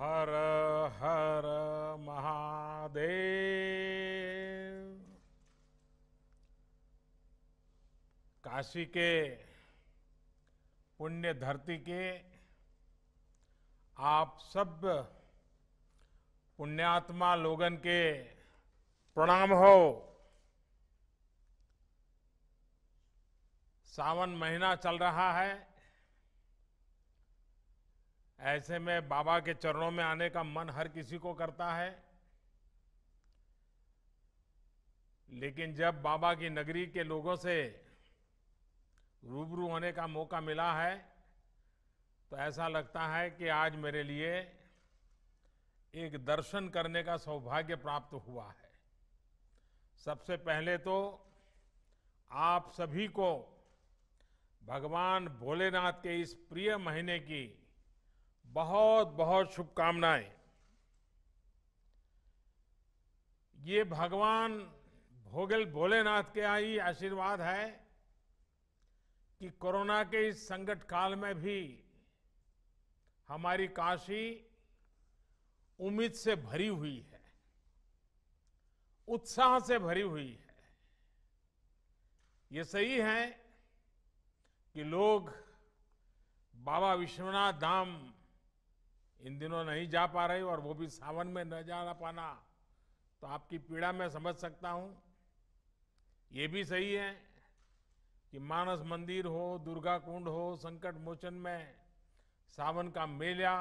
हर हर महादेव। काशी के पुण्य धरती के आप सब पुण्यात्मा लोगन के प्रणाम हो। सावन महीना चल रहा है। ऐसे में बाबा के चरणों में आने का मन हर किसी को करता है। लेकिन जब बाबा की नगरी के लोगों से रूबरू होने का मौका मिला है तो ऐसा लगता है कि आज मेरे लिए एक दर्शन करने का सौभाग्य प्राप्त हुआ है। सबसे पहले तो आप सभी को भगवान भोलेनाथ के इस प्रिय महीने की बहुत बहुत शुभकामनाएँ। ये भगवान भोगल भोलेनाथ के आई आशीर्वाद है कि कोरोना के इस संकट काल में भी हमारी काशी उम्मीद से भरी हुई है, उत्साह से भरी हुई है। ये सही है कि लोग बाबा विश्वनाथ धाम इन दिनों नहीं जा पा रही और वो भी सावन में न जा पाना। तो आपकी पीड़ा मैं समझ सकता हूँ। ये भी सही है कि मानस मंदिर हो, दुर्गा कुंड हो, संकट मोचन में सावन का मेला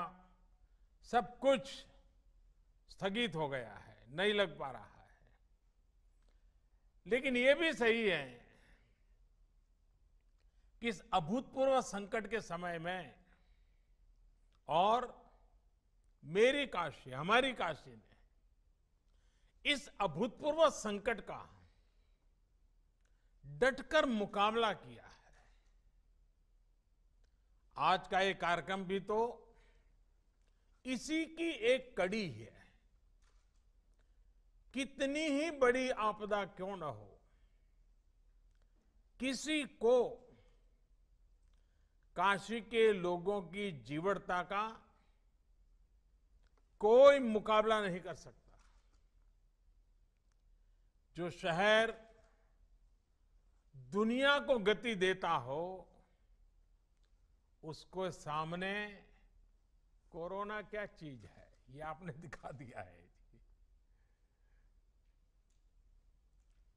सब कुछ स्थगित हो गया है, नहीं लग पा रहा है। लेकिन ये भी सही है कि इस अभूतपूर्व संकट के समय में और मेरी काशी हमारी काशी ने इस अभूतपूर्व संकट का डटकर मुकाबला किया है। आज का ये कार्यक्रम भी तो इसी की एक कड़ी है। कितनी ही बड़ी आपदा क्यों न हो, किसी को काशी के लोगों की जीवटता का कोई मुकाबला नहीं कर सकता। जो शहर दुनिया को गति देता हो, उसको सामने कोरोना क्या चीज़ है? ये आपने दिखा दिया है।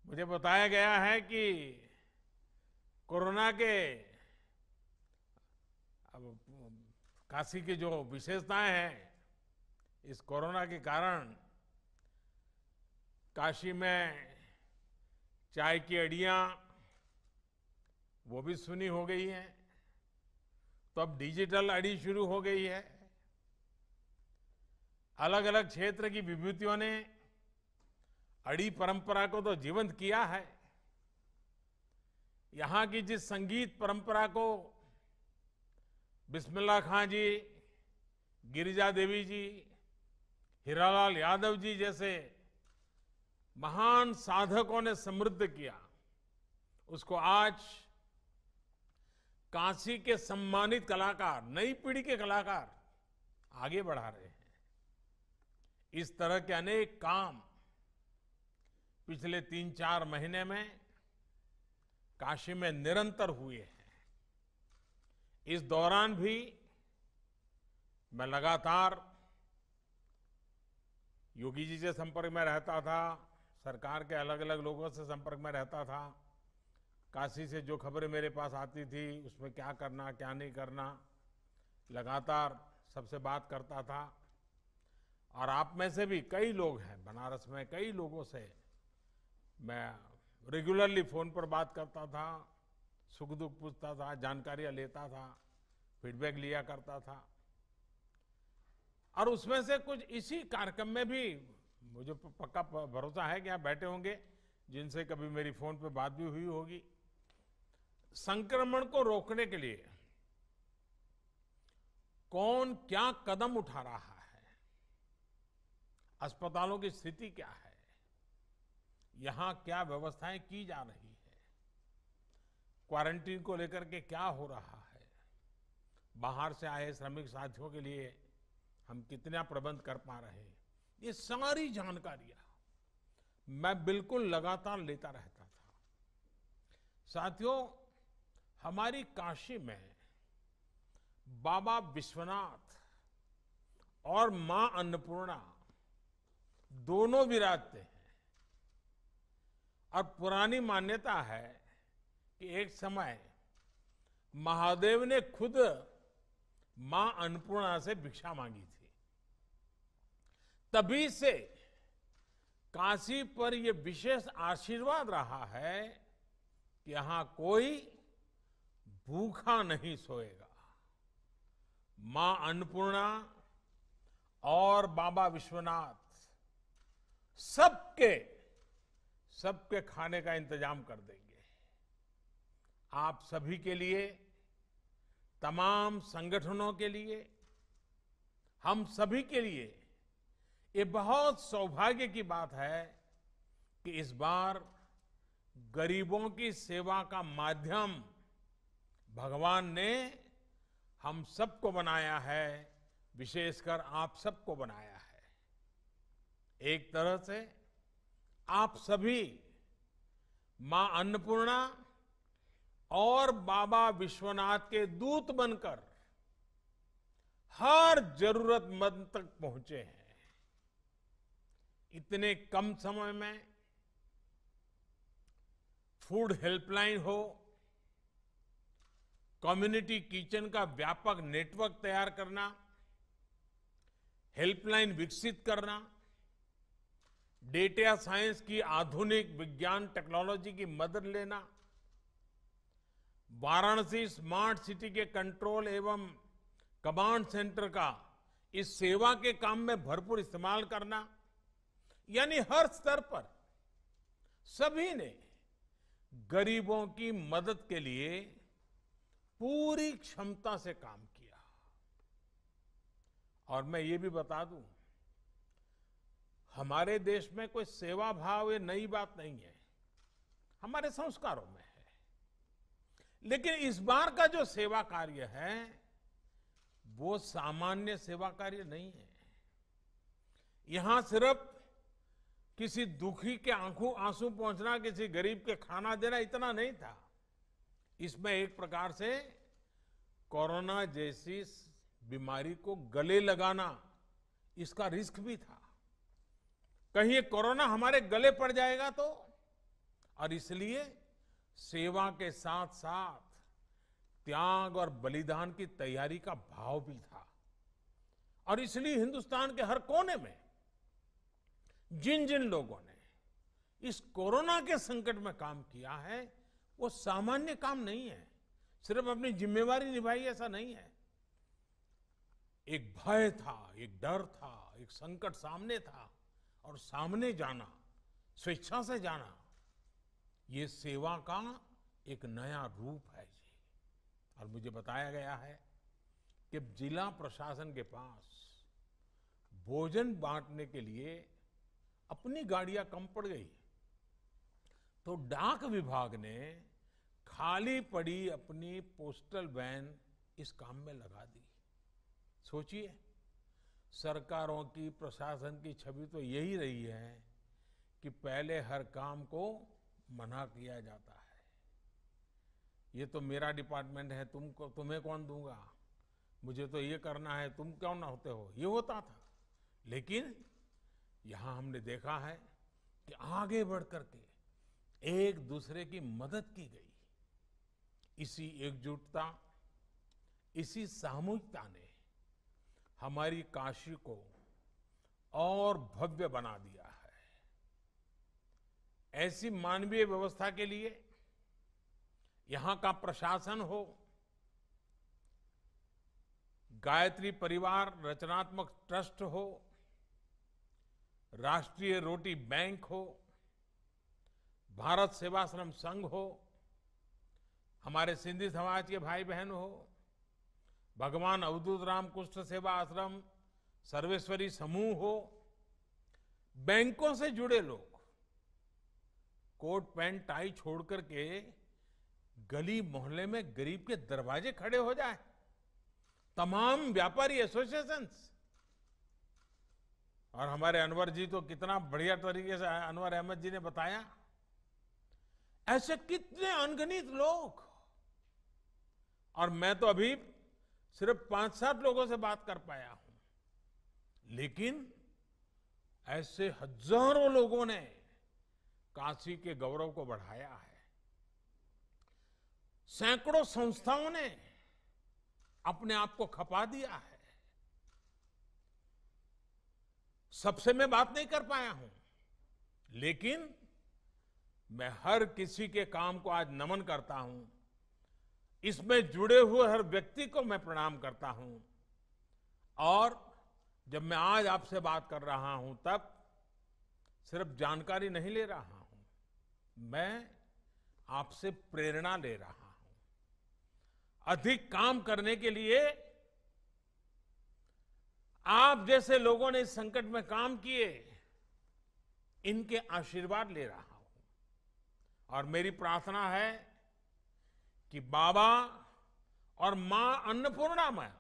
मुझे बताया गया है कि कोरोना के अब काशी की जो विशेषताएँ हैं इस कोरोना के कारण काशी में चाय की अड़ियाँ, वो भी सुनी हो गई है। तो अब डिजिटल अड़ी शुरू हो गई है। अलग अलग क्षेत्र की विभूतियों ने अड़ी परंपरा को तो जीवंत किया है। यहाँ की जिस संगीत परंपरा को बिस्मिल्ला खां जी, गिरिजा देवी जी हीरालाल यादव जी जैसे महान साधकों ने समृद्ध किया। उसको आज काशी के सम्मानित कलाकार, नई पीढ़ी के कलाकार आगे बढ़ा रहे हैं। इस तरह के अनेक काम पिछले तीन चार महीने में काशी में निरंतर हुए हैं। इस दौरान भी मैं लगातार योगी जी से संपर्क में रहता था, सरकार के अलग अलग लोगों से संपर्क में रहता था। काशी से जो खबरें मेरे पास आती थी, उसमें क्या करना, क्या नहीं करना, लगातार सबसे बात करता था। और आप में से भी कई लोग हैं, बनारस में कई लोगों से मैं रेगुलरली फ़ोन पर बात करता था सुख दुख पूछता था, जानकारियाँ लेता था फीडबैक लिया करता था। और उसमें से कुछ इसी कार्यक्रम में भी मुझे पक्का भरोसा है कि आप बैठे होंगे, जिनसे कभी मेरी फ़ोन पे बात भी हुई होगी। संक्रमण को रोकने के लिए कौन क्या कदम उठा रहा है? अस्पतालों की स्थिति क्या है? यहाँ क्या व्यवस्थाएँ की जा रही है? क्वारंटीन को लेकर के क्या हो रहा है? बाहर से आए श्रमिक साथियों के लिए हम कितना प्रबंध कर पा रहे हैं। ये सारी जानकारियाँ मैं बिल्कुल लगातार लेता रहता था। साथियों, हमारी काशी में बाबा विश्वनाथ और माँ अन्नपूर्णा दोनों विराजते हैं। और पुरानी मान्यता है कि एक समय महादेव ने खुद माँ अन्नपूर्णा से भिक्षा मांगी थी। तभी से काशी पर यह विशेष आशीर्वाद रहा है कि यहाँ कोई भूखा नहीं सोएगा। माँ अन्नपूर्णा और बाबा विश्वनाथ सबके सबके खाने का इंतज़ाम कर देंगे। आप सभी के लिए, तमाम संगठनों के लिए, हम सभी के लिए ये बहुत सौभाग्य की बात है कि इस बार गरीबों की सेवा का माध्यम भगवान ने हम सबको बनाया है, विशेषकर आप सबको बनाया है। एक तरह से आप सभी, माँ अन्नपूर्णा और बाबा विश्वनाथ के दूत बनकर हर जरूरतमंद तक पहुँचे हैं। इतने कम समय में फ़ूड हेल्पलाइन हो कम्युनिटी किचन का व्यापक नेटवर्क तैयार करना हेल्पलाइन विकसित करना डेटा साइंस की आधुनिक विज्ञान टेक्नोलॉजी की मदद लेना, वाराणसी स्मार्ट सिटी के कंट्रोल एवं कमांड सेंटर का इस सेवा के काम में भरपूर इस्तेमाल करना यानी हर स्तर पर सभी ने गरीबों की मदद के लिए पूरी क्षमता से काम किया। और मैं ये भी बता दूँ, हमारे देश में कोई सेवा भाव ये नई बात नहीं है। हमारे संस्कारों में है। लेकिन इस बार का जो सेवा कार्य है, वो सामान्य सेवा कार्य नहीं है। यहाँ सिर्फ़ किसी दुखी के आँखों आँसू पहुँचना, किसी गरीब के खाना देना इतना नहीं था। इसमें एक प्रकार से कोरोना जैसी बीमारी को गले लगाना इसका रिस्क भी था। कहीं कोरोना हमारे गले पड़ जाएगा तो? और इसलिए सेवा के साथ साथ त्याग और बलिदान की तैयारी का भाव भी था। और इसलिए हिंदुस्तान के हर कोने में जिन जिन लोगों ने इस कोरोना के संकट में काम किया है, वो सामान्य काम नहीं है। सिर्फ़ अपनी जिम्मेवारी निभाई, ऐसा नहीं है। एक भय था, एक डर था, एक संकट सामने था और सामने जाना, स्वेच्छा से जाना, ये सेवा का एक नया रूप है जी। और मुझे बताया गया है कि जिला प्रशासन के पास भोजन बांटने के लिए अपनी गाड़ियाँ कम पड़ गई। तो डाक विभाग ने खाली पड़ी अपनी पोस्टल वैन इस काम में लगा दी। सोचिए, सरकारों की, प्रशासन की छवि तो यही रही है कि पहले हर काम को मना किया जाता है। ये तो मेरा डिपार्टमेंट है तुमको तुम्हें कौन दूँगा? मुझे तो ये करना है, तुम क्यों ना होते हो? ये होता था। लेकिन यहाँ हमने देखा है कि आगे बढ़ करके एक दूसरे की मदद की गई। इसी एकजुटता, इसी सामूहिकता ने हमारी काशी को और भव्य बना दिया है। ऐसी मानवीय व्यवस्था के लिए यहाँ का प्रशासन हो, गायत्री परिवार रचनात्मक ट्रस्ट हो राष्ट्रीय रोटी बैंक हो, भारत सेवाश्रम संघ हो, हमारे सिंधी समाज के भाई बहन हो, भगवान अवधूत राम कुष्ठ सेवा आश्रम, सर्वेश्वरी समूह हो, बैंकों से जुड़े लोग, कोट पैंट टाई छोड़ करके गली मोहल्ले में गरीब के दरवाजे खड़े हो जाए। तमाम व्यापारी एसोसिएशंस और हमारे अनवर जी तो कितना बढ़िया तरीके से अनवर अहमद जी ने बताया। ऐसे कितने अनगिनत लोग। और मैं तो अभी सिर्फ़ पाँच सात लोगों से बात कर पाया हूँ। लेकिन ऐसे हज़ारों लोगों ने काशी के गौरव को बढ़ाया है। सैकड़ों संस्थाओं ने अपने आप को खपा दिया है। सबसे मैं बात नहीं कर पाया हूँ। लेकिन मैं हर किसी के काम को आज नमन करता हूँ। इसमें जुड़े हुए हर व्यक्ति को मैं प्रणाम करता हूँ। और जब मैं आज आपसे बात कर रहा हूँ, तब सिर्फ़ जानकारी नहीं ले रहा हूँ, मैं आपसे प्रेरणा ले रहा हूँ। अधिक काम करने के लिए आप जैसे लोगों ने इस संकट में काम किए, इनके आशीर्वाद ले रहा हूँ। और मेरी प्रार्थना है कि बाबा और माँ अन्नपूर्णा में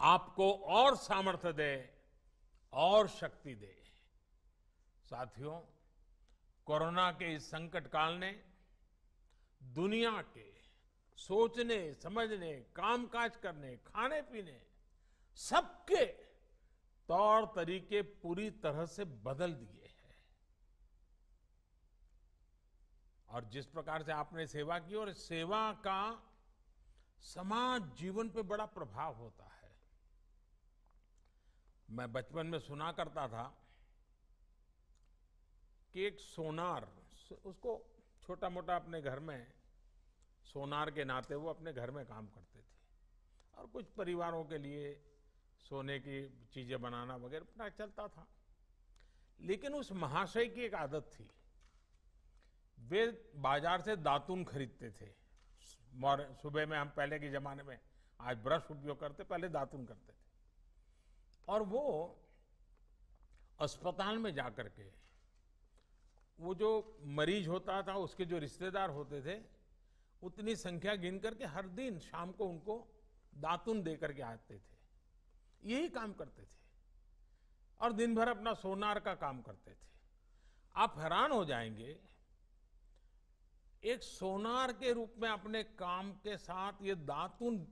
आपको और सामर्थ्य दे, और शक्ति दे। साथियों, कोरोना के इस संकट काल ने दुनिया के सोचने, समझने, कामकाज करने खाने पीने सबके तौर तरीके पूरी तरह से बदल दिए हैं। और जिस प्रकार से आपने सेवा की, और सेवा का समाज जीवन पे बड़ा प्रभाव होता है। मैं बचपन में सुना करता था कि एक सोनार, उसको छोटा मोटा अपने घर में, सोनार के नाते वो अपने घर में काम करते थे। और कुछ परिवारों के लिए सोने की चीज़ें बनाना वगैरह, अपना चलता था। लेकिन उस महाशय की एक आदत थी। वे बाज़ार से दातुन खरीदते थे। सुबह में हम पहले के जमाने में, आज ब्रश उपयोग करते, पहले दातुन करते थे। और वो अस्पताल में जाकर के, वो जो मरीज़ होता था, उसके जो रिश्तेदार होते थे, उतनी संख्या गिन करके हर दिन शाम को उनको दातुन दे करके आते थे। यही काम करते थे। और दिन भर अपना सोनार का काम करते थे। आप हैरान हो जाएँगे, एक सोनार के रूप में अपने काम के साथ ये दातुन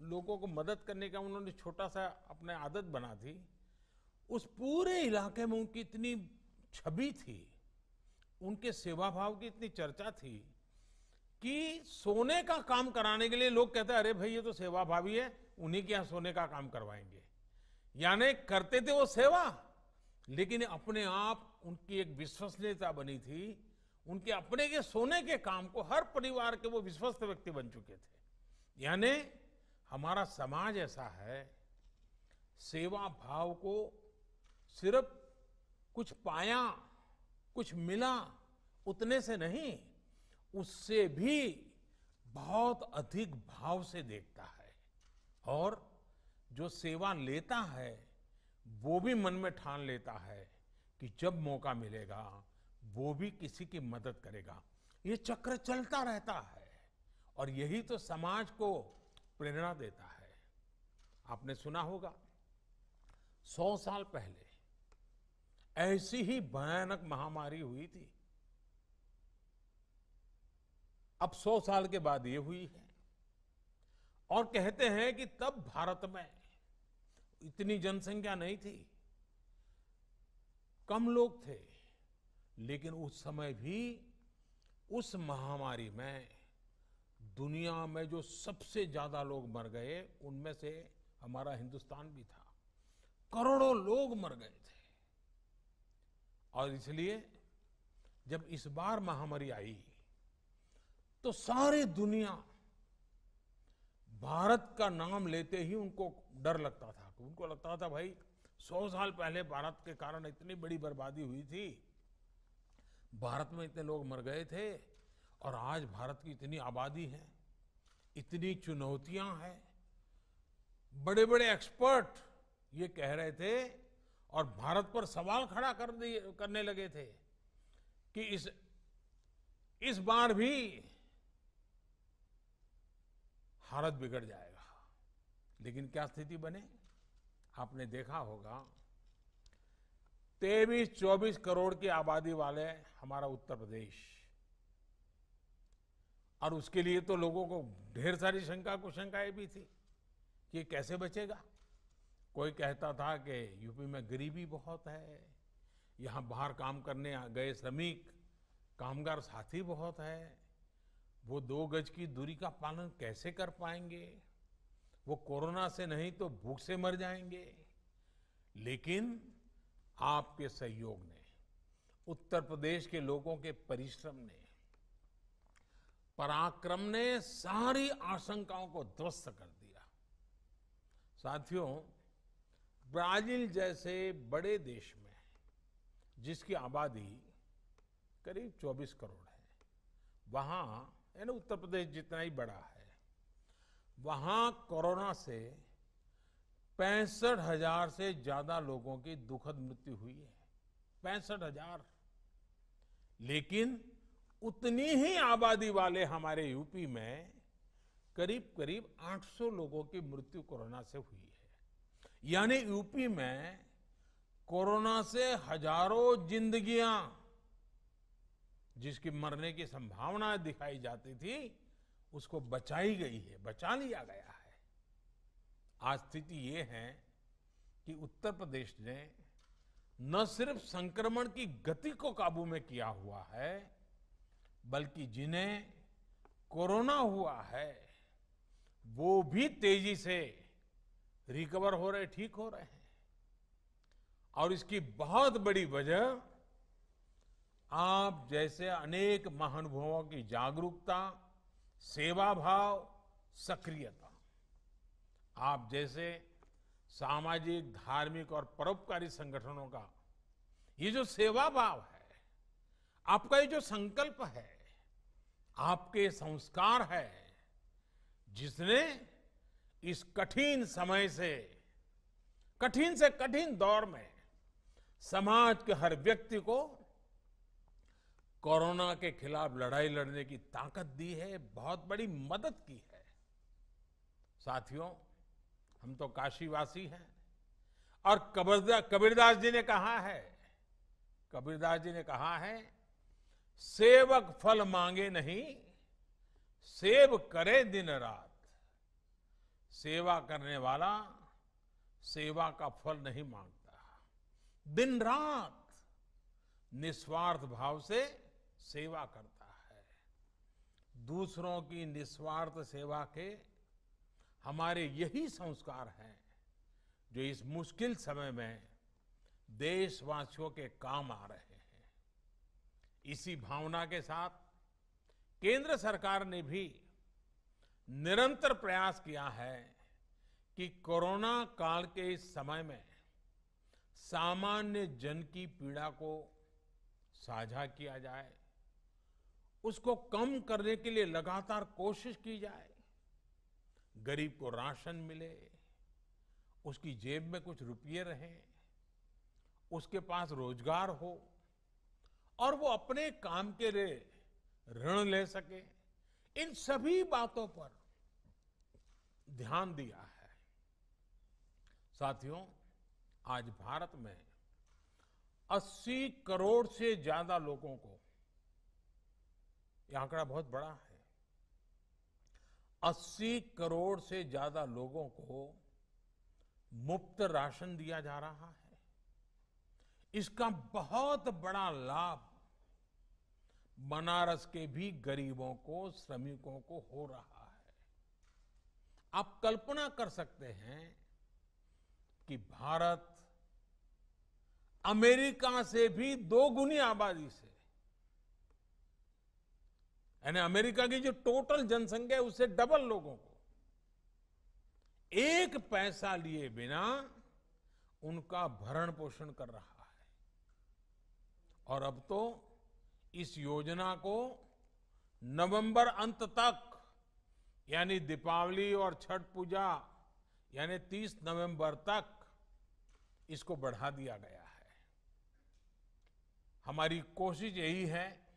लोगों को मदद करने का उन्होंने छोटा सा अपने आदत बना थी उस पूरे इलाके में उनकी इतनी छवि थी, उनके सेवा भाव की इतनी चर्चा थी कि सोने का काम कराने के लिए लोग कहते हैं, अरे भाई, ये तो सेवा भावी है, उन्हीं के यहाँ सोने का काम करवाएँगे। यानी करते थे वो सेवा, लेकिन अपने आप उनकी एक विश्वसनीयता बनी थी। उनके अपने के सोने के काम को हर परिवार के वो विश्वस्त व्यक्ति बन चुके थे। यानी हमारा समाज ऐसा है, सेवा भाव को सिर्फ़ कुछ पाया, कुछ मिला, उतने से नहीं, उससे भी बहुत अधिक भाव से देखता है। और जो सेवा लेता है, वो भी मन में ठान लेता है कि जब मौका मिलेगा, वो भी किसी की मदद करेगा। ये चक्र चलता रहता है और यही तो समाज को प्रेरणा देता है। आपने सुना होगा, सौ साल पहले ऐसी ही भयानक महामारी हुई थी। अब सौ साल के बाद ये हुई है। और कहते हैं कि तब भारत में इतनी जनसंख्या नहीं थी। कम लोग थे, लेकिन उस समय भी उस महामारी में दुनिया में जो सबसे ज़्यादा लोग मर गए, उनमें से हमारा हिंदुस्तान भी था। करोड़ों लोग मर गए थे। और इसलिए जब इस बार महामारी आई तो सारी दुनिया भारत का नाम लेते ही उनको डर लगता था। उनको लगता था, भाई, सौ साल पहले भारत के कारण इतनी बड़ी बर्बादी हुई थी। भारत में इतने लोग मर गए थे और आज भारत की इतनी आबादी है, इतनी चुनौतियाँ हैं। बड़े बड़े एक्सपर्ट ये कह रहे थे और भारत पर सवाल खड़ा कर दिए, करने लगे थे कि इस इस बार भी हालत बिगड़ जाएगा। लेकिन क्या स्थिति बने? आपने देखा होगा, तेईस चौबीस करोड़ की आबादी वाले हमारा उत्तर प्रदेश। और उसके लिए तो लोगों को ढेर सारी शंका कुशंकाएँ भी थी कि कैसे बचेगा। कोई कहता था कि यूपी में गरीबी बहुत है, यहाँ बाहर काम करने गए श्रमिक, कामगार साथी बहुत है, वो दो गज की दूरी का पालन कैसे कर पाएँगे? वो कोरोना से नहीं तो भूख से मर जाएँगे। लेकिन आपके सहयोग ने, उत्तर प्रदेश के लोगों के परिश्रम ने, पराक्रम ने सारी आशंकाओं को ध्वस्त कर दिया। साथियों, ब्राज़ील जैसे बड़े देश में, जिसकी आबादी करीब 24 करोड़ है, वहाँ, यानी उत्तर प्रदेश जितना ही बड़ा है वहाँ कोरोना से पैंसठ हज़ार से ज़्यादा लोगों की दुखद मृत्यु हुई है। पैंसठ हज़ार। लेकिन उतनी ही आबादी वाले हमारे यूपी में करीब करीब 800 लोगों की मृत्यु कोरोना से हुई है। यानी यूपी में कोरोना से हज़ारों जिंदगियाँ, जिसकी मरने की संभावना दिखाई जाती थी उसको बचाई गई है, बचा लिया गया है। आज स्थिति ये है कि उत्तर प्रदेश ने न सिर्फ़ संक्रमण की गति को काबू में किया हुआ है, बल्कि जिन्हें कोरोना हुआ है, वो भी तेज़ी से रिकवर हो रहे, ठीक हो रहे हैं। और इसकी बहुत बड़ी वजह, आप जैसे अनेक महानुभवों की जागरूकता सेवा भाव सक्रियता। आप जैसे सामाजिक, धार्मिक और परोपकारी संगठनों का, ये जो सेवा भाव है, आपका ये जो संकल्प है, आपके संस्कार है, जिसने इस कठिन समय से, कठिन से कठिन दौर में समाज के हर व्यक्ति को कोरोना के खिलाफ लड़ाई लड़ने की ताकत दी है, बहुत बड़ी मदद की है। साथियों, हम तो काशीवासी हैं। और कबीरदास जी ने कहा है, कबीरदास जी ने कहा है, सेवक फल मांगे नहीं, सेव करे दिन रात। सेवा करने वाला सेवा का फल नहीं माँगता। दिन रात निस्वार्थ भाव से सेवा करता है। दूसरों की निस्वार्थ सेवा के हमारे यही संस्कार हैं, जो इस मुश्किल समय में देशवासियों के काम आ रहे हैं। इसी भावना के साथ केंद्र सरकार ने भी निरंतर प्रयास किया है कि कोरोना काल के इस समय में सामान्य जन की पीड़ा को साझा किया जाए। उसको कम करने के लिए लगातार कोशिश की जाए। गरीब को राशन मिले, उसकी जेब में कुछ रुपये रहे, उसके पास रोज़गार हो, और वो अपने काम के लिए ऋण ले सके। इन सभी बातों पर ध्यान दिया है। साथियों, आज भारत में 80 करोड़ से ज़्यादा लोगों को यह आंकड़ा बहुत बड़ा है। 80 करोड़ से ज़्यादा लोगों को मुफ़्त राशन दिया जा रहा है। इसका बहुत बड़ा लाभ बनारस के भी गरीबों को, श्रमिकों को हो रहा है। आप कल्पना कर सकते हैं कि भारत अमेरिका से भी दो गुनी आबादी से यानी अमेरिका की जो टोटल जनसंख्या है, उससे डबल लोगों को। एक पैसा लिए बिना उनका भरण पोषण कर रहा है। और अब तो इस योजना को नवंबर अंत तक, यानी दीपावली और छठ पूजा, यानी 30 नवंबर तक इसको बढ़ा दिया गया है। हमारी कोशिश यही है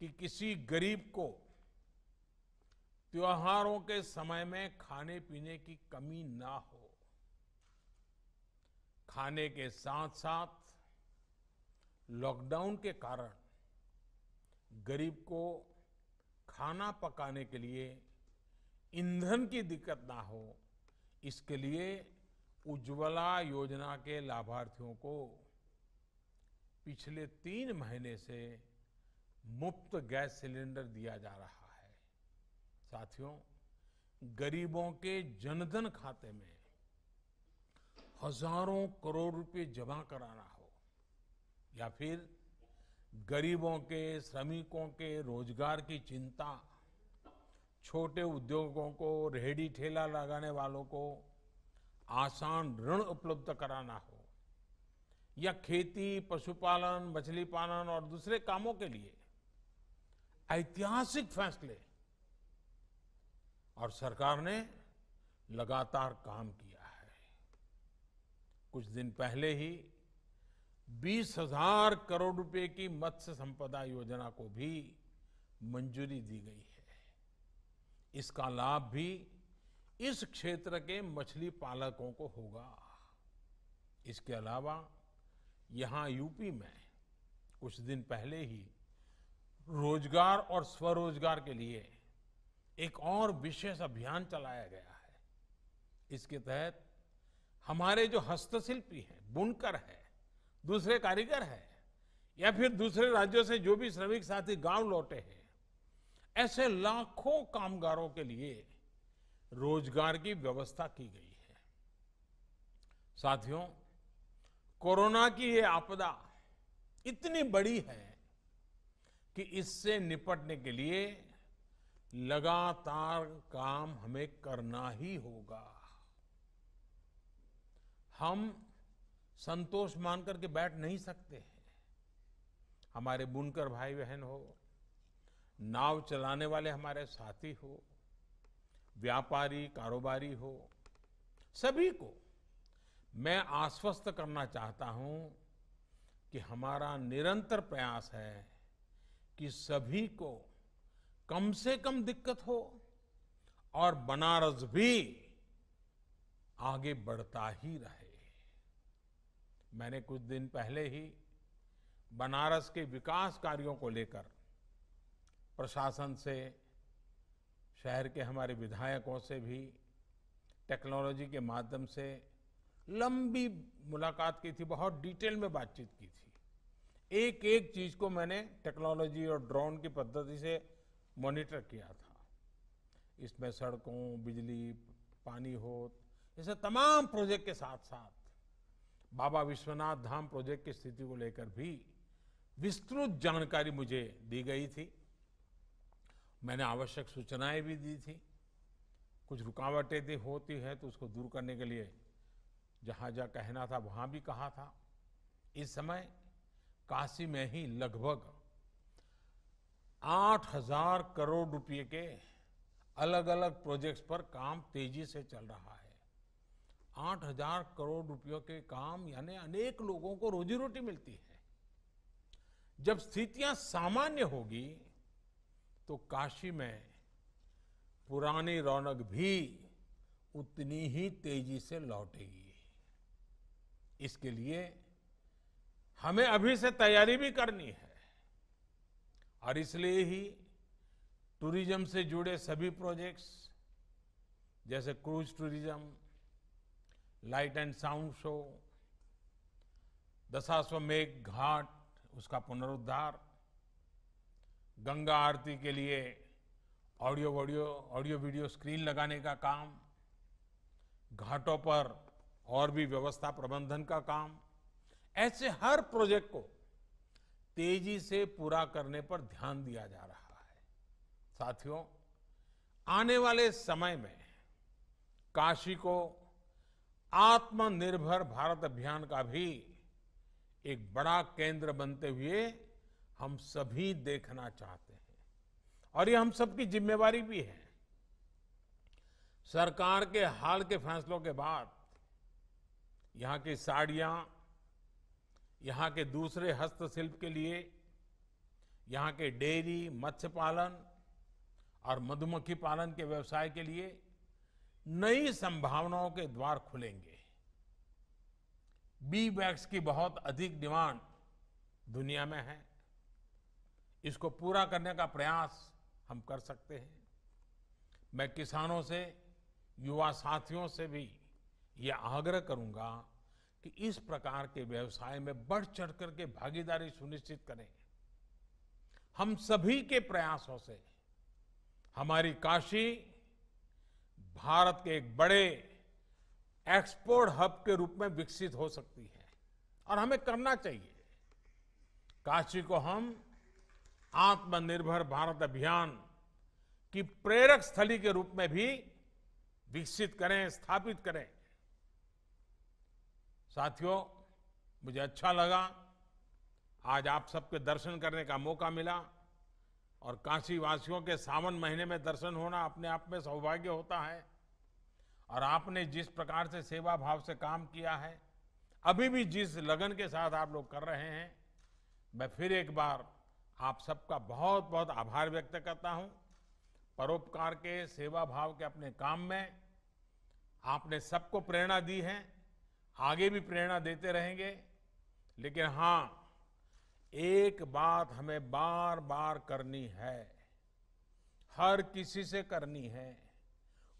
कि किसी गरीब को त्योहारों के समय में खाने पीने की कमी ना हो। खाने के साथ साथ लॉकडाउन के कारण गरीब को खाना पकाने के लिए ईंधन की दिक्कत ना हो, इसके लिए उज्ज्वला योजना के लाभार्थियों को पिछले तीन महीने से मुफ़्त गैस सिलेंडर दिया जा रहा है। साथियों, गरीबों के जनधन खाते में हज़ारों करोड़ रुपए जमा कराना हो या फिर गरीबों के, श्रमिकों के रोज़गार की चिंता, छोटे उद्योगों को, रेहड़ी ठेला लगाने वालों को आसान ऋण उपलब्ध कराना हो या खेती, पशुपालन, मछली पालन और दूसरे कामों के लिए ऐतिहासिक फैसले। और सरकार ने लगातार काम किया है। कुछ दिन पहले ही बीस हज़ार करोड़ रुपए की मत्स्य संपदा योजना को भी मंजूरी दी गई है। इसका लाभ भी इस क्षेत्र के मछली पालकों को होगा। इसके अलावा यहाँ यूपी में कुछ दिन पहले ही रोज़गार और स्वरोजगार के लिए एक और विशेष अभियान चलाया गया है। इसके तहत हमारे जो हस्तशिल्पी हैं, बुनकर है, दूसरे कारीगर है, या फिर दूसरे राज्यों से जो भी श्रमिक साथी गाँव लौटे हैं, ऐसे लाखों कामगारों के लिए रोज़गार की व्यवस्था की गई है। साथियों, कोरोना की ये आपदा इतनी बड़ी है कि इससे निपटने के लिए लगातार काम हमें करना ही होगा। हम संतोष मानकर के बैठ नहीं सकते हैं। हमारे बुनकर भाई बहन हो, नाव चलाने वाले हमारे साथी हो, व्यापारी, कारोबारी हो, सभी को मैं आश्वस्त करना चाहता हूँ कि हमारा निरंतर प्रयास है कि सभी को कम से कम दिक्कत हो और बनारस भी आगे बढ़ता ही रहे। मैंने कुछ दिन पहले ही बनारस के विकास कार्यों को लेकर प्रशासन से, शहर के हमारे विधायकों से भी, टेक्नोलॉजी के माध्यम से लंबी मुलाकात की थी, बहुत डिटेल में बातचीत की थी। एक एक चीज़ को मैंने टेक्नोलॉजी और ड्रोन की पद्धति से मॉनिटर किया था। इसमें सड़कों, बिजली, पानी हो, ऐसे तमाम प्रोजेक्ट के साथ साथ बाबा विश्वनाथ धाम प्रोजेक्ट की स्थिति को लेकर भी विस्तृत जानकारी मुझे दी गई थी। मैंने आवश्यक सूचनाएँ भी दी थी। कुछ रुकावटें भी होती है तो उसको दूर करने के लिए जहाँ जहाँ कहना था वहाँ भी कहा था। इस समय काशी में ही लगभग आठ हज़ार करोड़ रुपए के अलग अलग प्रोजेक्ट्स पर काम तेज़ी से चल रहा है। आठ हज़ार करोड़ रुपयों के काम यानी अनेक लोगों को रोजी रोटी मिलती है। जब स्थितियाँ सामान्य होगी तो काशी में पुरानी रौनक भी उतनी ही तेज़ी से लौटेगी। इसके लिए हमें अभी से तैयारी भी करनी है। और इसलिए ही टूरिज़्म से जुड़े सभी प्रोजेक्ट्स, जैसे cruise tourism, light and sound show Dashashwamedh Ghat, उसका पुनरुद्धार, गंगा आरती के लिए audio video audio video screen लगाने का काम, घाटों पर और भी व्यवस्था प्रबंधन का काम ऐसे हर प्रोजेक्ट को तेज़ी से पूरा करने पर ध्यान दिया जा रहा है। साथियों, आने वाले समय में काशी को आत्मनिर्भर भारत अभियान का भी एक बड़ा केंद्र बनते हुए हम सभी देखना चाहते हैं। और ये हम सबकी जिम्मेवारी भी है। सरकार के हाल के फैसलों के बाद यहाँ की साड़ियाँ यहाँ के दूसरे हस्तशिल्प के लिए, यहाँ के डेयरी, मत्स्य पालन और मधुमक्खी पालन के व्यवसाय के लिए नई संभावनाओं के द्वार खुलेंगे। बी वैक्स की बहुत अधिक डिमांड दुनिया में है। इसको पूरा करने का प्रयास हम कर सकते हैं। मैं किसानों से, युवा साथियों से भी ये आग्रह करूँगा कि इस प्रकार के व्यवसाय में बढ़ चढ़ करके भागीदारी सुनिश्चित करें। हम सभी के प्रयासों से हमारी काशी भारत के एक बड़े एक्सपोर्ट हब के रूप में विकसित हो सकती है और हमें करना चाहिए। काशी को हम आत्मनिर्भर भारत अभियान की प्रेरक स्थली के रूप में भी विकसित करें, स्थापित करें। साथियों, मुझे अच्छा लगा। आज आप सबके दर्शन करने का मौका मिला और काशी वासियों के सावन महीने में दर्शन होना अपने आप में सौभाग्य होता है। और आपने जिस प्रकार से सेवा भाव से काम किया है, अभी भी जिस लगन के साथ आप लोग कर रहे हैं, मैं फिर एक बार आप सबका बहुत बहुत आभार व्यक्त करता हूँ। परोपकार के सेवा भाव के अपने काम में आपने सबको प्रेरणा दी है। आगे भी प्रेरणा देते रहेंगे। लेकिन हाँ, एक बात हमें बार बार करनी है। हर किसी से करनी है।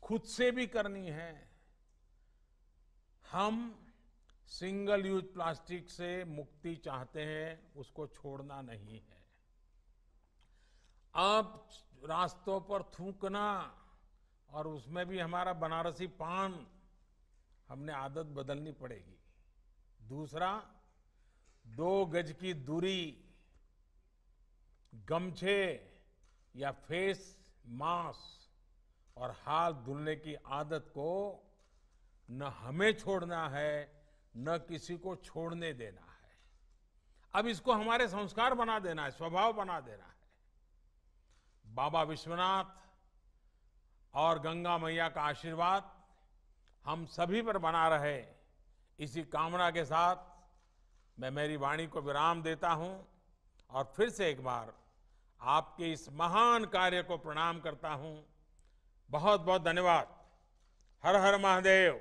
खुद से भी करनी है। हम सिंगल यूज़ प्लास्टिक से मुक्ति चाहते हैं, उसको छोड़ना नहीं है। अब रास्तों पर थूकना और उसमें भी हमारा बनारसी पान हमने आदत बदलनी पड़ेगी। दूसरा, दो गज की दूरी, गमछे या फेस मास्क और हाथ धुलने की आदत को न हमें छोड़ना है, न किसी को छोड़ने देना है। अब इसको हमारे संस्कार बना देना है, स्वभाव बना देना है। बाबा विश्वनाथ और गंगा मैया का आशीर्वाद हम सभी पर बना रहे। इसी कामना के साथ मैं मेरी वाणी को विराम देता हूँ और फिर से एक बार आपके इस महान कार्य को प्रणाम करता हूँ। बहुत बहुत धन्यवाद। हर हर महादेव।